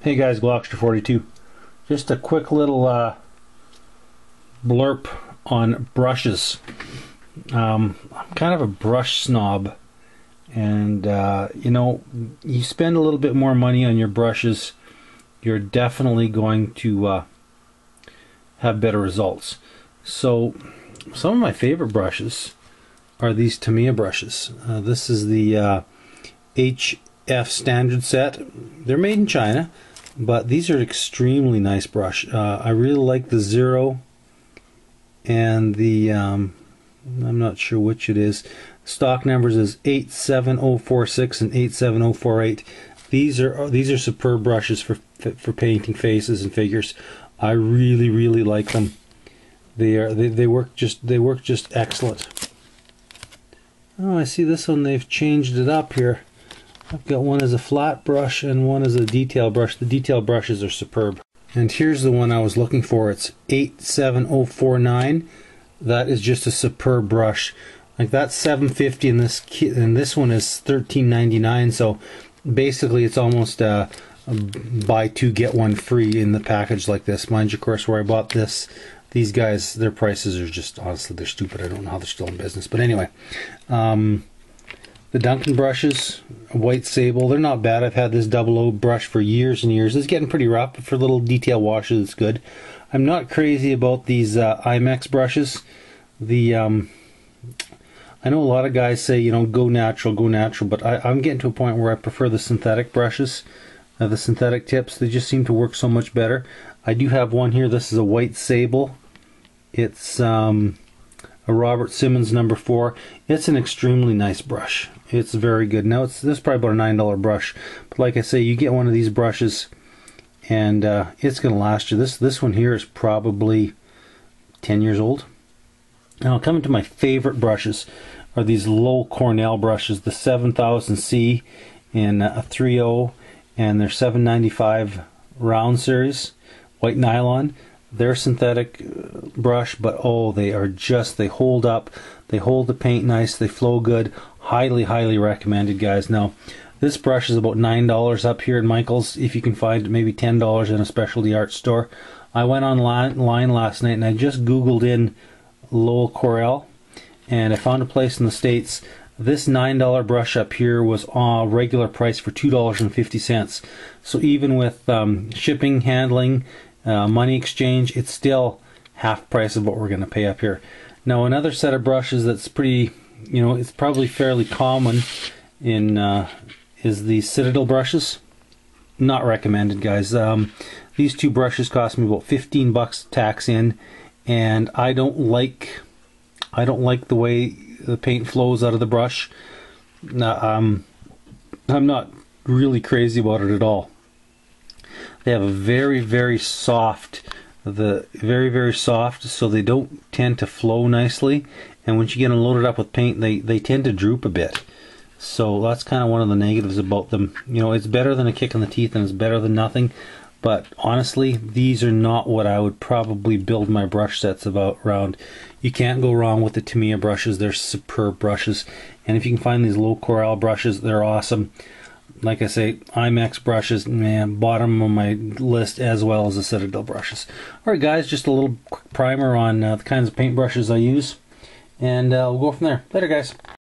Hey guys, Glockster42. Just a quick little uh, blurb on brushes. Um, I'm kind of a brush snob, and uh, you know, you spend a little bit more money on your brushes, you're definitely going to uh, have better results. So, some of my favorite brushes are these Tamiya brushes. Uh, this is the HF uh, standard set. They're made in China but these are extremely nice brush. Uh, I really like the zero and the um, I'm not sure which it is. Stock numbers is 87046 and 87048. These are these are superb brushes for for painting faces and figures. I really really like them. They are they, they work just they work just excellent. Oh, I see this one they've changed it up here. I've got one as a flat brush and one as a detail brush. The detail brushes are superb. And here's the one I was looking for. It's 87049. That is just a superb brush. Like that's 750 and this and this one is 13.99. So basically it's almost uh, a, a buy two get one free in the package like this. Mind you, of course, where I bought this, these guys, their prices are just honestly they're stupid. I don't know how they're still in business, but anyway, um, the Duncan brushes, white sable, they're not bad. I've had this double O brush for years and years. It's getting pretty rough, but for little detail washes, it's good. I'm not crazy about these uh, IMEX brushes. The um, I know a lot of guys say, you know, go natural, go natural, but I, am getting to a point where I prefer the synthetic brushes, uh, the synthetic tips. They just seem to work so much better. I do have one here. This is a white sable. It's um, a Robert Simmons number four. It's an extremely nice brush. It's very good. Now it's this is probably about a nine dollar brush, but like I say, you get one of these brushes, and uh, it's going to last you. This this one here is probably ten years old. Now coming to my favorite brushes are these Loew-Cornell brushes, the 7000C in a 3.0 and their 795 round series, white nylon. They're synthetic uh, brush, but oh, they are just, they hold up. They hold the paint nice. They flow good. Highly, highly recommended, guys. Now, this brush is about $9 up here at Michael's. If you can find maybe $10 in a specialty art store. I went online last night and I just Googled in lowell Cornell and I found a place in the States. This $9 brush up here was a regular price for $2.50. So even with um, shipping, handling, uh, money exchange, it's still half price of what we're going to pay up here. Now another set of brushes that's pretty, you know, it's probably fairly common in uh, is the Citadel brushes. Not recommended, guys. Um, these two brushes cost me about 15 bucks tax in, and I don't like I don't like the way the paint flows out of the brush. Um, I'm not really crazy about it at all. They have a very, very soft, the very, very soft, so they don't tend to flow nicely. And once you get them loaded up with paint, they, they tend to droop a bit. So that's kind of one of the negatives about them. You know, it's better than a kick in the teeth and it's better than nothing. But honestly, these are not what I would probably build my brush sets about around. You can't go wrong with the Tamiya brushes. They're superb brushes. And if you can find these Loew-Cornell brushes, they're awesome like I say, IMAX brushes, man, bottom of my list as well as the Citadel brushes. Alright guys, just a little quick primer on uh, the kinds of paint brushes I use, and uh, we'll go from there. Later guys.